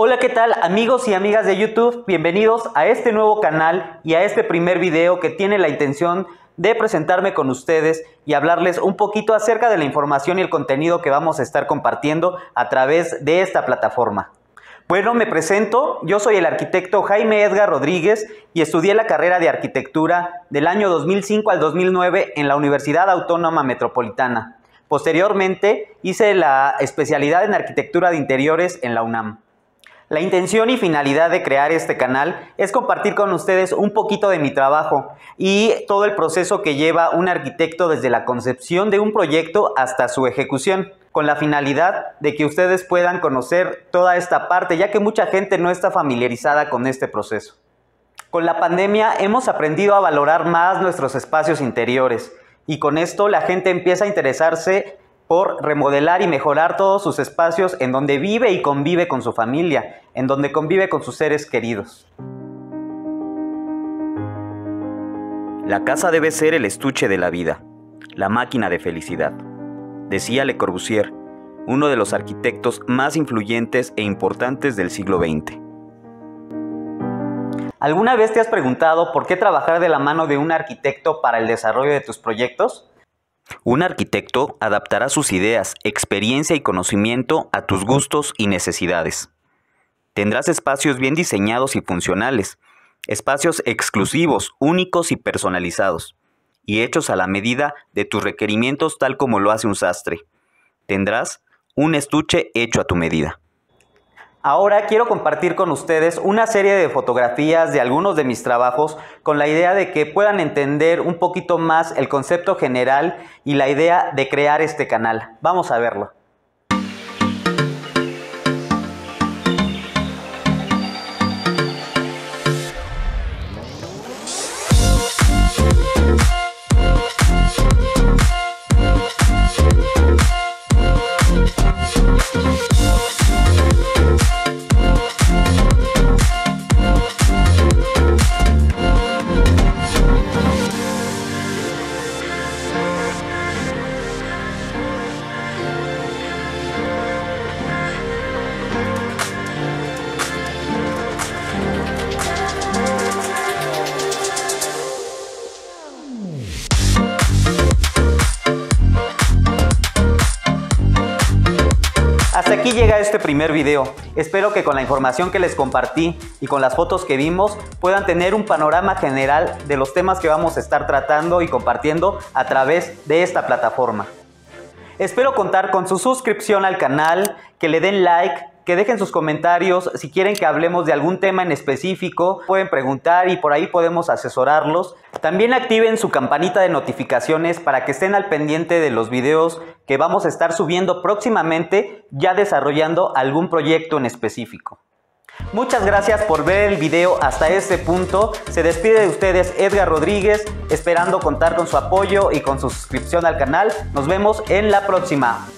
Hola, ¿qué tal amigos y amigas de YouTube? Bienvenidos a este nuevo canal y a este primer video que tiene la intención de presentarme con ustedes y hablarles un poquito acerca de la información y el contenido que vamos a estar compartiendo a través de esta plataforma. Bueno, me presento, yo soy el arquitecto Jaime Edgar Rodríguez y estudié la carrera de arquitectura del año 2005 al 2009 en la Universidad Autónoma Metropolitana. Posteriormente hice la especialidad en arquitectura de interiores en la UNAM. La intención y finalidad de crear este canal es compartir con ustedes un poquito de mi trabajo y todo el proceso que lleva un arquitecto desde la concepción de un proyecto hasta su ejecución, con la finalidad de que ustedes puedan conocer toda esta parte, ya que mucha gente no está familiarizada con este proceso. Con la pandemia hemos aprendido a valorar más nuestros espacios interiores y con esto la gente empieza a interesarse por remodelar y mejorar todos sus espacios en donde vive y convive con su familia, en donde convive con sus seres queridos. La casa debe ser el estuche de la vida, la máquina de felicidad, decía Le Corbusier, uno de los arquitectos más influyentes e importantes del siglo XX. ¿Alguna vez te has preguntado por qué trabajar de la mano de un arquitecto para el desarrollo de tus proyectos? Un arquitecto adaptará sus ideas, experiencia y conocimiento a tus gustos y necesidades. Tendrás espacios bien diseñados y funcionales, espacios exclusivos, únicos y personalizados, y hechos a la medida de tus requerimientos tal como lo hace un sastre. Tendrás un estuche hecho a tu medida. Ahora quiero compartir con ustedes una serie de fotografías de algunos de mis trabajos con la idea de que puedan entender un poquito más el concepto general y la idea de crear este canal. Vamos a verlo. Hasta aquí llega este primer video. Espero que con la información que les compartí y con las fotos que vimos puedan tener un panorama general de los temas que vamos a estar tratando y compartiendo a través de esta plataforma. Espero contar con su suscripción al canal, que le den like, que dejen sus comentarios. Si quieren que hablemos de algún tema en específico, pueden preguntar y por ahí podemos asesorarlos. También activen su campanita de notificaciones para que estén al pendiente de los videos que vamos a estar subiendo próximamente, ya desarrollando algún proyecto en específico. Muchas gracias por ver el video hasta este punto. Se despide de ustedes Edgar Rodríguez, esperando contar con su apoyo y con su suscripción al canal. Nos vemos en la próxima.